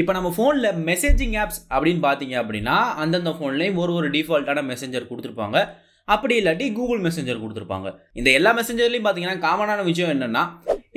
இப்போ நம்ம ஃபோனில் மெசேஜிங் ஆப்ஸ் அப்படின்னு பார்த்தீங்க அப்படின்னா அந்தந்த ஃபோன்லேயும் ஒரு ஒரு டிஃபால்ட்டான மெசேஞ்சர் கொடுத்துருப்பாங்க. அப்படி இல்லாட்டி கூகுள் மெசேஞ்சர் கொடுத்துருப்பாங்க. இந்த எல்லா மெசேஞ்சர்லையும் பார்த்தீங்கன்னா காமனான விஷயம் என்னென்னா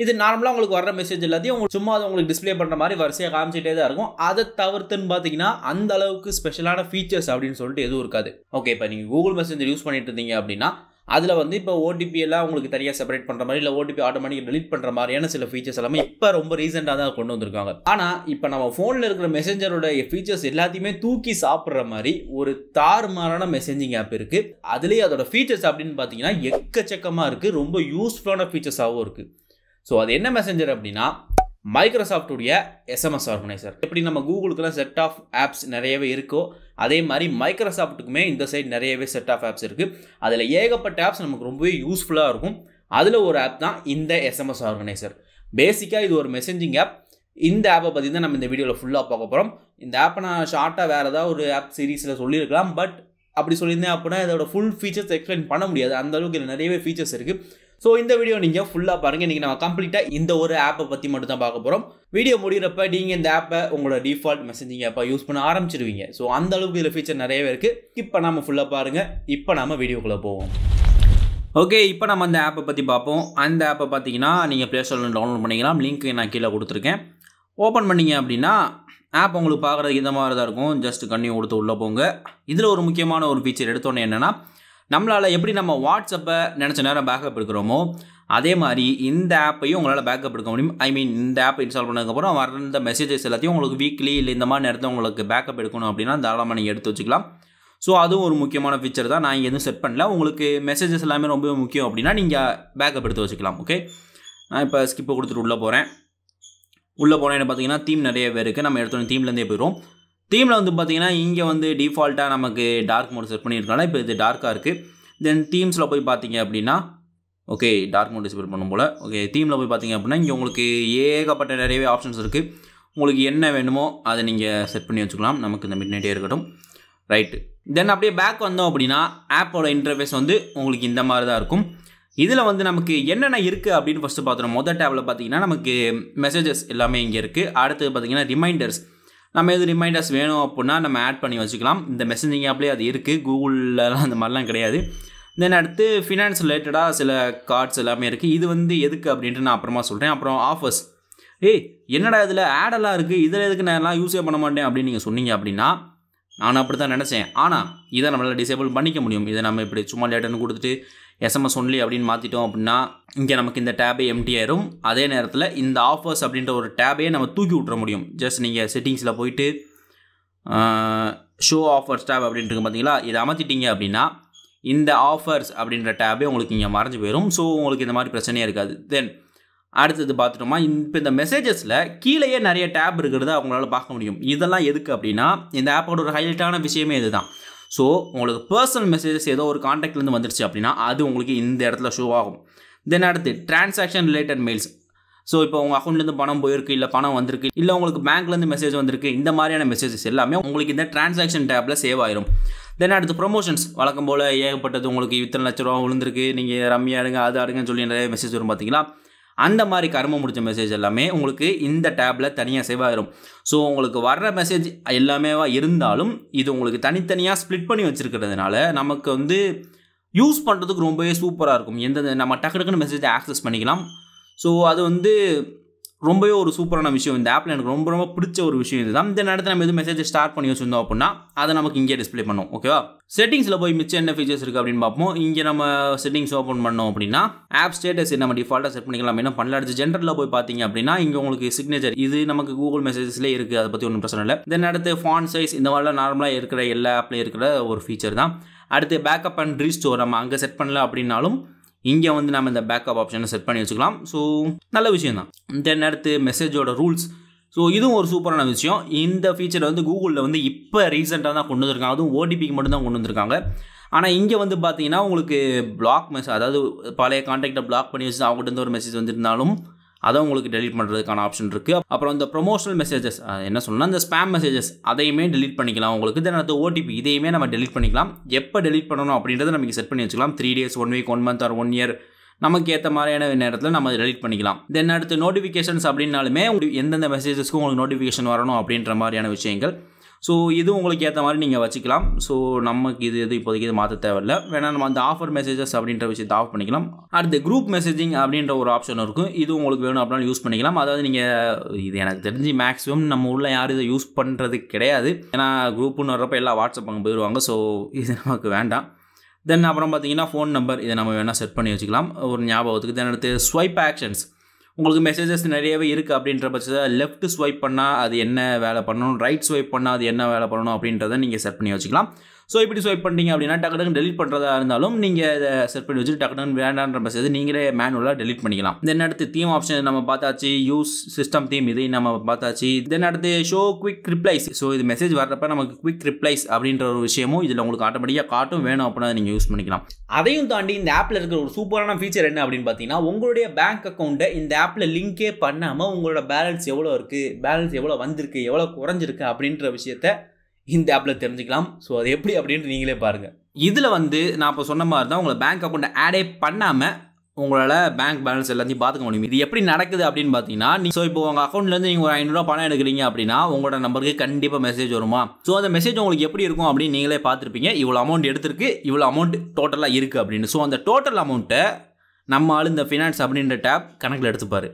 இது நார்மலாக உங்களுக்கு வர மெசேஜ் எல்லாத்தையும் உங்களுக்கு சும்மா அதை உங்களுக்கு டிஸ்ப்ளே பண்ணுற மாதிரி வரிசையாக காமிச்சிட்டே தான் இருக்கும். அதை தவிர்த்துன்னு பார்த்தீங்கன்னா அந்த அளவுக்கு ஸ்பெஷலான ஃபீச்சர்ஸ் அப்படின்னு சொல்லிட்டு எதுவும் இருக்காது. ஓகே இப்போ நீங்கள் கூகுள் மெசேஞ்சர் யூஸ் பண்ணிட்டு இருந்தீங்க அப்படின்னா அதில் வந்து இப்போ ஓடிபி எல்லாம் உங்களுக்கு தனியாக செப்பரேட் பண்ணுற மாதிரி இல்லை ஓடிபி ஆட்டோமேட்டிக் delete பண்ணுற மாதிரியான சில ஃபீச்சர்ஸ் எல்லாமே இப்போ ரொம்ப ரீசெண்டாக தான் கொண்டு வந்திருக்காங்க. ஆனால் இப்போ நம்ம ஃபோனில் இருக்கிற மெசேஞ்சரோட ஃபீச்சர்ஸ் எல்லாத்தையுமே தூக்கி சாப்பிட்ற மாதிரி ஒரு தாறுமாறான மெசேஜிங் ஆப் இருக்குது அதுலேயே அதோட ஃபீச்சர்ஸ் அப்படின்னு பார்த்தீங்கன்னா எக்கச்சக்கமாக இருக்குது ரொம்ப யூஸ்ஃபுல்லான ஃபீச்சர்ஸாகவும் இருக்குது ஸோ அது என்ன மெசேஞ்சர் அப்படின்னா மைக்ரோசாஃப்டுடைய எஸ்எம்எஸ் ஆர்கனைசர் எப்படி நம்ம கூகுளுக்குலாம் செட் ஆஃப் ஆப்ஸ் நிறையவே இருக்கோ அதே மாதிரி மைக்ரோசாஃப்ட்டுக்குமே இந்த சைடு நிறையவே செட் ஆஃப் ஆப்ஸ் இருக்குது அதில் ஏகப்பட்ட ஆப்ஸ் நமக்கு ரொம்பவே யூஸ்ஃபுல்லாக இருக்கும். அதில் ஒரு ஆப் தான் இந்த எஸ்எம்எஸ் ஆர்கனைசர் பேசிக்காக இது ஒரு மெசேஜிங் ஆப் இந்த ஆப்பை பற்றி தான் நம்ம இந்த வீடியோவில் ஃபுல்லாக பார்க்க போகிறோம் இந்த ஆப்பை நான் ஷார்ட்டாக வேறு ஏதாவது ஒரு ஆப் சீரீஸில் சொல்லியிருக்கலாம். பட் அப்படி சொல்லியிருந்தேன் அப்படின்னா இதோட ஃபுல் ஃபீச்சர்ஸ் எக்ஸ்பிளைன் பண்ண முடியாது. அந்தளவுக்கு இதில் நிறையவே ஃபீச்சர்ஸ் இருக்குது ஸோ இந்த வீடியோ நீங்கள் ஃபுல்லாக பாருங்கள் இன்றைக்கி நம்ம கம்ப்ளீட்டாக இந்த ஒரு ஆப்பை பற்றி மட்டும் தான் பார்க்க போகிறோம் வீடியோ முடிகிறப்ப நீங்கள் இந்த ஆப்பை உங்களோட டிஃபால்ட் மெசேஜிங் ஆப்பை யூஸ் பண்ண ஆரம்பிச்சிருவீங்க. ஸோ அந்த அளவுக்கு இதில் ஃபீச்சர் நிறையவே இருக்குது இப்போ நம்ம ஃபுல்லாக பாருங்கள் இப்போ நம்ம வீடியோக்குள்ளே போவோம். ஓகே இப்போ நம்ம அந்த ஆப்பை பற்றி பார்ப்போம். அந்த ஆப்பை பார்த்தீங்கன்னா நீங்கள் ப்ளே ஸ்டோரில் டவுன்லோட் பண்ணிக்கலாம். லிங்க் நான் கீழே கொடுத்துருக்கேன். ஓப்பன் பண்ணீங்க அப்படின்னா ஆப் உங்களுக்கு பார்க்குறதுக்கு இந்த மாதிரி தான் இருக்கும். ஜஸ்ட் கண்ணியும் கொடுத்து உள்ளே போங்க. இதில் ஒரு முக்கியமான ஒரு ஃபீச்சர் எடுத்தோன்னே என்னென்னா நம்மளால் எப்படி நம்ம வாட்ஸ்அப்பை நினச்ச நேரம் பேக்கப் எடுக்கிறோமோ அதே மாதிரி இந்த ஆப்பையும் உங்களால் பேக்கப் எடுக்க முடியும். ஐ மீன் இந்த ஆப் இன்ஸ்டால் பண்ணதுக்கப்புறம் வர இந்த மெசேஜஸ் எல்லாத்தையும் உங்களுக்கு வீக்லி இல்லை இந்த மாதிரி நேரத்தில் உங்களுக்கு பேக்கப் எடுக்கணும் அப்படின்னா தாராளமாக நீங்கள் எடுத்து வச்சுக்கலாம். ஸோ அதுவும் ஒரு முக்கியமான ஃபீச்சர் தான். நான் இங்கே எதுவும் செட் பண்ணல. உங்களுக்கு மெசேஜஸ் எல்லாமே ரொம்ப முக்கியம் அப்படின்னா நீங்கள் பேக்கப் எடுத்து வச்சுக்கலாம் ஓகே நான் இப்போ ஸ்கிப்பை கொடுத்துட்டு உள்ளே போகிறேன் உள்ளே போனேன்னு பார்த்தீங்கன்னா தீம் நிறைய பேர் இருக்குது நம்ம எடுத்தோன்னே தீம்லேருந்தே போயிடும் தீமில் வந்து பார்த்தீங்கன்னா இங்கே வந்து டிஃபால்ட்டாக நமக்கு டார்க் மோட் செட் பண்ணியிருக்காங்க. இப்போ இது டார்க்காக இருக்குது தென் தீம்ஸில் போய் பார்த்தீங்க அப்படின்னா ஓகே டார்க் மோட் டிஸ்பிள் பண்ணும் போல். ஓகே தீமில் போய் பார்த்தீங்க அப்படின்னா இங்கே உங்களுக்கு ஏகப்பட்ட நிறையவே ஆப்ஷன்ஸ் இருக்குது உங்களுக்கு என்ன வேணுமோ அதை நீங்கள் செட் பண்ணி வச்சுக்கலாம். நமக்கு இந்த மிட் நைட்டே இருக்கட்டும். ரைட்டு தென் அப்படியே பேக் வந்தோம் அப்படின்னா ஆப்போட இன்டர்ஃபேஸ் வந்து உங்களுக்கு இந்த மாதிரி தான் இருக்கும். இதில் வந்து நமக்கு என்னென்ன இருக்குது அப்படின்னு ஃபஸ்ட்டு பார்த்துருவோம் மொதல் டேபில் பார்த்தீங்கன்னா நமக்கு மெசேஜஸ் எல்லாமே இங்கே இருக்குது அடுத்தது பார்த்தீங்கன்னா ரிமைண்டர்ஸ் நம்ம எது ரிமைண்டர்ஸ் வேணும் அப்படின்னா நம்ம ஆட் பண்ணி வச்சுக்கலாம். இந்த மெசேஜிங் ஆப்லேயே அது இருக்குது கூகுளெலாம் அந்த மாதிரிலாம் கிடையாது. தென் அடுத்து ஃபினான்ஸ் ரிலேட்டடாக சில கார்ட்ஸ் எல்லாமே இருக்குது இது வந்து எதுக்கு அப்படின்ட்டு நான் அப்புறமா சொல்கிறேன் அப்புறம் ஆஃபர்ஸ் ஏய் என்னடா இதில் ஆடெல்லாம் இருக்குது இதில் எதுக்கு நான் எல்லாம் யூஸே பண்ண மாட்டேன் அப்படின்னு நீங்கள் சொன்னீங்க அப்படின்னா நான் அப்படி தான் நினச்சேன். ஆனால் இதை நம்மளால் டிசேபிள் பண்ணிக்க முடியும். இதை நம்ம இப்படி சும்மா லேட்டர்னு கொடுத்துட்டு எஸ்எம்எஸ் ஒன்லி அப்படின்னு மாற்றிட்டோம் அப்படின்னா இங்கே நமக்கு இந்த டேபே எம்டி ஆயிரும். அதே நேரத்தில் இந்த ஆஃபர்ஸ் அப்படின்ற ஒரு டேபையே நம்ம தூக்கி விட்ற முடியும். ஜஸ்ட் நீங்கள் செட்டிங்ஸில் போயிட்டு ஷோ ஆஃபர்ஸ் டேப் அப்படின்ட்டு பார்த்தீங்களா இதை அமர்த்திட்டீங்க அப்படின்னா இந்த ஆஃபர்ஸ் அப்படின்ற டேபே உங்களுக்கு இங்கே மறைஞ்சு போயிடும் ஸோ உங்களுக்கு இந்த மாதிரி பிரச்சனையே இருக்காது. தென் அடுத்தது பார்த்துட்டோமா இப்போ இந்த மெசேஜஸில் கீழேயே நிறைய டேப் இருக்கிறத அவங்களால பார்க்க முடியும். இதெல்லாம் எதுக்கு அப்படின்னா இந்த ஆப்போட ஒரு ஹைலைட்டான விஷயமே இதுதான். ஸோ உங்களுக்கு பர்சனல் மெசேஜஸ் ஏதோ ஒரு காண்டாக்ட்லேருந்து வந்துருச்சு அப்படின்னா அது உங்களுக்கு இந்த இடத்துல ஷோ ஆகும். தென் அடுத்து டிரான்சாக்ஷன் ரிலேட்டட் மெயில்ஸ் ஸோ இப்போ உங்கள் அக்கௌண்ட்லேருந்து பணம் போயிருக்கு இல்லை பணம் வந்திருக்கு இல்லை உங்களுக்கு பேங்க்லேருந்து மெசேஜ் வந்திருக்கு இந்த மாதிரியான மெசேஜஸ் எல்லாமே உங்களுக்கு இந்த டிரான்சாக்ஷன் டேப்பில் சேவ் ஆயிரும். தென் அடுத்து ப்ரொமோஷன்ஸ் வழக்கம் போல் ஏகப்பட்டது உங்களுக்கு இத்தனை லட்ச ரூபா விழுந்திருக்கு நீங்கள் ரம்மி ஆடுங்க அது ஆடுங்கன்னு சொல்லி நிறைய மெசேஜ் வரும் பார்த்தீங்களா அந்த மாதிரி கர்மம் முடித்த மெசேஜ் எல்லாமே உங்களுக்கு இந்த டேப்பில் தனியாக சேவ் ஸோ உங்களுக்கு வர்ற மெசேஜ் எல்லாமே இருந்தாலும் இது உங்களுக்கு தனித்தனியாக ஸ்ப்ளிட் பண்ணி வச்சுருக்கிறதுனால நமக்கு வந்து யூஸ் பண்ணுறதுக்கு ரொம்பவே சூப்பராக இருக்கும். எந்த நம்ம டக்கு டக்குன்னு மெசேஜை ஆக்சஸ் பண்ணிக்கலாம். ஸோ அது வந்து ரொம்பவே ஒரு சூப்பரான விஷயம். இந்த ஆப்பில் எனக்கு ரொம்ப ரொம்ப பிடிச்ச ஒரு விஷயம் இதுதான். இந்த நேரத்தில் நம்ம எதுவும் மெசேஜ் ஸ்டார்ட் பண்ணி வச்சுருந்தோம் அப்படின்னா அதை நமக்கு இங்கே டிஸ்ப்ளே பண்ணோம். ஓகேவா செட்டிங்ஸில் போய் மிச்சம் என்ன ஃபீச்சர்ஸ் இருக்குது அப்படின்னு பார்ப்போம். இங்கே நம்ம செட்டிங்ஸ் ஓப்பன் பண்ணோம் அப்படின்னா ஆப் ஸ்டேட்டஸ் நம்ம டிஃபால்ட்டாக செட் பண்ணிக்கலாம். என்ன பண்ணல? அடுத்து ஜென்ரலில் போய் பார்த்தீங்க அப்படின்னா இங்கே உங்களுக்கு சிக்னேச்சர் இது நமக்கு கூகுள் மெசேஜஸ்லேயே இருக்குது அதை பற்றி ஒன்றும் பிரச்சனை இல்லை. தென் அடுத்து ஃபான் சைஸ் இந்த மாதிரிலாம் நார்மலாக இருக்கிற எல்லா ஆப்லேயும் இருக்கிற ஒரு ஃபீச்சர் தான். அடுத்து பேக்கப் அண்ட் ரீஸ்டோர் நம்ம அங்கே செட் பண்ணல அப்படின்னாலும் இங்கே வந்து நம்ம இந்த பேக்கப் ஆப்ஷனை செட் பண்ணி வச்சுக்கலாம். ஸோ நல்ல விஷயம் தான் தென் அடுத்து மெசேஜோட ரூல்ஸ் ஸோ இதுவும் ஒரு சூப்பரான விஷயம். இந்த ஃபீச்சர் வந்து கூகுளில் வந்து இப்போ ரீசெண்டாக தான் கொண்டு வந்திருக்காங்க. அதுவும் ஓடிபிக்கு மட்டும்தான் கொண்டு வந்திருக்காங்க. ஆனால் இங்கே வந்து பார்த்தீங்கன்னா உங்களுக்கு பிளாக் மெசேஜ் அதாவது பழைய கான்டாக்டை பிளாக் பண்ணி வச்சு அவங்ககிட்ட இருந்து ஒரு மெசேஜ் வந்திருந்தாலும் அதை உங்களுக்கு டெலிட் பண்ணுறதுக்கான ஆப்ஷன் இருக்குது அப்புறம் இந்த ப்ரொமோஷனல் மெசேஜஸ் என்ன சொல்லணும்னா இந்த ஸ்பேம் மெசேஜஸ் அதையுமே டெலிட் பண்ணிக்கலாம். உங்களுக்கு தென் அடுத்து ஓடிபி இதையுமே நம்ம டெலிட் பண்ணிக்கலாம். எப்போ டெலிட் பண்ணணும் அப்படின்றத நமக்கு செட் பண்ணி வச்சுக்கலாம். Three days one week one month or one year நமக்கு ஏற்ற மாதிரியான நேரத்தில் நம்ம டெலிட் பண்ணிக்கலாம். தென் அடுத்து நோட்டிஃபிகேஷன்ஸ் அப்படின்னாலுமே உங்களுக்கு எந்தெந்த மெசேஜஸ்க்கும் உங்களுக்கு நோட்டிஃபிகேஷன் வரணும் அப்படின்ற மாதிரியான விஷயங்கள். ஸோ இது உங்களுக்கு ஏற்ற மாதிரி நீங்கள் வச்சுக்கலாம். ஸோ நமக்கு இது இது இப்போதைக்கு இது மாற்ற தேவையில்ல. வேணால் நம்ம அந்த ஆஃபர் மெசேஜஸ் அப்படின்ற விஷயத்தை ஆஃப் பண்ணிக்கலாம். அடுத்து குரூப் மெசேஜிங் அப்படின்ற ஒரு ஆப்ஷன் இருக்கும். இது உங்களுக்கு வேணும் அப்படின்னாலும் யூஸ் பண்ணிக்கலாம். அதாவது நீங்கள் இது எனக்கு தெரிஞ்சு மேக்ஸிமம் நம்ம உள்ள யாரும் இதை யூஸ் பண்ணுறது கிடையாது. ஏன்னா குரூப்புன்னு வர்றப்ப எல்லா வாட்ஸ்அப் அங்கே போயிடுவாங்க ஸோ இது நமக்கு வேண்டாம். தென் அப்புறம் பார்த்தீங்கன்னா ஃபோன் நம்பர் இதை நம்ம வேணால் செட் பண்ணி வச்சுக்கலாம். ஒரு ஞாபகத்துக்கு. தென் அடுத்து ஸ்வைப் ஆக்ஷன்ஸ் உங்களுக்கு மெசேஜஸ் நிறையவே இருக்குது அப்படின்ற பட்சத்தில் லெஃப்ட் ஸ்வைப் பண்ணால் அது என்ன வேலை பண்ணணும் ரைட் ஸ்வைப் பண்ணால் அது என்ன வேலை பண்ணணும் அப்படின்றத நீங்கள் செட் பண்ணி வச்சுக்கலாம். ஸோ இப்படி ஸ்வைப் பண்ணிட்டீங்க அப்படின்னா டக்கு டக்கு டெலிட் பண்ணுறதா இருந்தாலும் நீங்கள் இதை செட் பண்ணி வச்சுட்டு டக்கு டக்குன்னு வேண்டான்ற மெசேஜ் நீங்களே மேனுவலாக டெலிட் பண்ணிக்கலாம். தென் அடுத்து தீம் ஆப்ஷன் நம்ம பார்த்தாச்சு யூஸ் சிஸ்டம் தீம் இதையும் நம்ம பார்த்தாச்சு. தென் அடுத்து ஷோ குவிக் ரிப்ளைஸ் ஸோ இது மெசேஜ் வர்றப்ப நமக்கு குவிக் ரிப்ளைஸ் அப்படின்ற ஒரு விஷயமும் இதில் உங்களுக்கு ஆட்டோமேட்டிக்காக காட்டும் வேணும் அப்படின்னா நீங்கள் யூஸ் பண்ணிக்கலாம். அதையும் தாண்டி இந்த ஆப்பில் இருக்கிற ஒரு சூப்பரான ஃபீச்சர் என்ன அப்படின்னு பார்த்தீங்கன்னா உங்களுடைய பேங்க் அக்கௌண்ட்டை இந்த ஆப்பில் லிங்கே பண்ணாமல் உங்களோட பேலன்ஸ் எவ்வளோ இருக்குது பேலன்ஸ் எவ்வளோ வந்திருக்கு எவ்வளோ குறைஞ்சிருக்கு அப்படின்ற விஷயத்த இந்த ஆப்பில் தெரிஞ்சுக்கலாம். ஸோ அது எப்படி அப்படின்ட்டு நீங்களே பாருங்கள் இதில் வந்து நான் இப்போ சொன்ன மாதிரி தான் உங்களை பேங்க் அக்கௌண்ட்டை ஆடே பண்ணாமல் உங்களால் பேங்க் பேலன்ஸ் எல்லாத்தையும் பார்த்துக்க முடியும். இது எப்படி நடக்குது அப்படின்னு பார்த்தீங்கன்னா நீ ஸோ இப்போ உங்கள் அக்கௌண்ட்லேருந்து நீங்கள் ஒரு ஐநூறுரூவா பணம் எடுக்கிறீங்க அப்படின்னா உங்களோட நம்பருக்கு கண்டிப்பாக மெசேஜ் வருமா? ஸோ அந்த மெசேஜ் உங்களுக்கு எப்படி இருக்கும் அப்படின்னு நீங்களே பார்த்துருப்பீங்க இவ்வளோ அமௌண்ட் எடுத்திருக்கு இவ்வளோ அமௌண்ட் டோட்டலாக இருக்குது அப்படின்னு. ஸோ அந்த டோட்டல் அமௌண்ட்டை நம்ம ஆள் இந்த ஃபினான்ஸ் அப்படின்ற டேப் கணக்கில் எடுத்துப்பார்.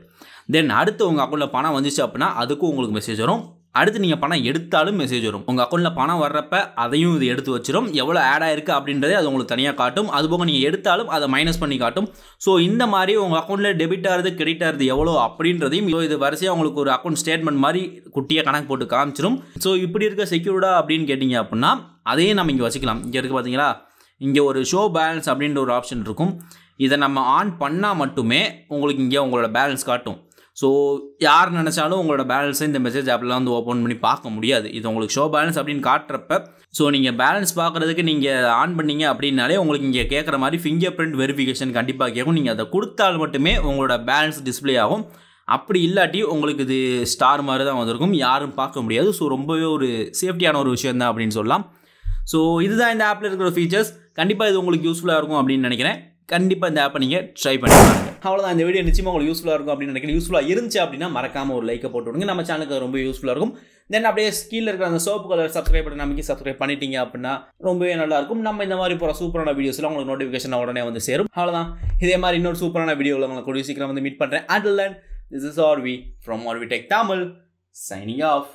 தென் அடுத்து உங்கள் அக்கௌண்ட்டில் பணம் வந்துச்சு அப்படின்னா அதுக்கும் உங்களுக்கு மெசேஜ் வரும். அடுத்து நீங்கள் பணம் எடுத்தாலும் மெசேஜ் வரும். உங்கள் அக்கௌண்ட்டில் பணம் வர்றப்ப அதையும் இது எடுத்து வச்சிடும் எவ்வளோ ஆட் ஆயிருக்கு அப்படின்றதே அது உங்களுக்கு தனியாக காட்டும். அதுபோக நீங்கள் எடுத்தாலும் அதை மைனஸ் பண்ணி காட்டும். ஸோ இந்த மாதிரி உங்கள் அக்கௌண்ட்டில் டெபிட் ஆகுது கிரெடிட் ஆகுது எவ்வளோ அப்படின்றதையும் ஸோ இது வரிசையாக உங்களுக்கு ஒரு அக்கௌண்ட் ஸ்டேட்மெண்ட் மாதிரி குட்டியாக கணக்கு போட்டு காமிச்சிடும் ஸோ இப்படி இருக்க செக்யூர்டா அப்படின்னு கேட்டிங்க அப்படின்னா அதையும் நம்ம இங்கே வச்சுக்கலாம். இங்கே இருக்குது பார்த்தீங்களா இங்கே ஒரு ஷோ பேலன்ஸ் அப்படின்ற ஒரு ஆப்ஷன் இருக்கும். இதை நம்ம ஆன் பண்ணால் மட்டுமே உங்களுக்கு இங்கே உங்களோட பேலன்ஸ் காட்டும். ஸோ யார் நினச்சாலும் உங்களோட பேலன்ஸை இந்த மெசேஜ் ஆப்லாம் வந்து ஓப்பன் பண்ணி பார்க்க முடியாது. இது உங்களுக்கு ஷோ பேலன்ஸ் அப்படின்னு காட்டுறப்ப ஸோ நீங்கள் பேலன்ஸ் பார்க்குறதுக்கு நீங்கள் ஆன் பண்ணீங்க அப்படின்னாலே உங்களுக்கு இங்கே கேட்குற மாதிரி ஃபிங்கர் பிரிண்ட் வெரிஃபிகேஷன் கண்டிப்பாக கேட்கும் நீங்கள் அதை கொடுத்தால் மட்டுமே உங்களோட பேலன்ஸ் டிஸ்பிளே ஆகும். அப்படி இல்லாட்டி உங்களுக்கு இது ஸ்டார் மாதிரி தான் வந்திருக்கும். யாரும் பார்க்க முடியாது. ஸோ ரொம்பவே ஒரு சேஃப்டியான ஒரு விஷயம் தான் அப்படின்னு சொல்லலாம். ஸோ இதுதான் இந்த ஆப்பில் இருக்கிற ஃபீச்சர்ஸ் கண்டிப்பாக இது உங்களுக்கு யூஸ்ஃபுல்லாக இருக்கும் அப்படின்னு நினைக்கிறேன். கண்டிப்பாக இந்த ஆப்பை நீங்கள் ட்ரை பண்ணி பாருங்க. அவ்வளோதான் இந்த வீடியோ நிச்சயமாக உங்களுக்கு யூஸ்ஃபுல்லாக இருக்கும் அப்படின்னு நினைக்கிறேன். யூஸ்ஃபுல்லாக இருந்துச்சு அப்படின்னா மறக்காம ஒரு லைக்கை போட்டு விடுங்க. நம்ம சேனலுக்கு ரொம்ப யூஸ்ஃபுல்லாக இருக்கும். தென் அப்படியே ஸ்கீல் இருக்கிற அந்த சோப்பு கலர் சப்ஸ்கிரைப் பண்ணி நமக்கு சப்ஸ்கிரைப் பண்ணிட்டீங்க அப்படின்னா ரொம்பவே நல்லா இருக்கும். நம்ம இந்த மாதிரி போகிற சூப்பரான வீடியோஸ்லாம் உங்களுக்கு நோட்டிஃபிகேஷன் உடனே வந்து சேரும். அவ்வளோதான் இதே மாதிரி இன்னொரு சூப்பரான வீடியோவில் உங்களை கூடிய சீக்கிரம் வந்து மீட் பண்ணுறேன் and then this is R V from R V tech Tamil signing off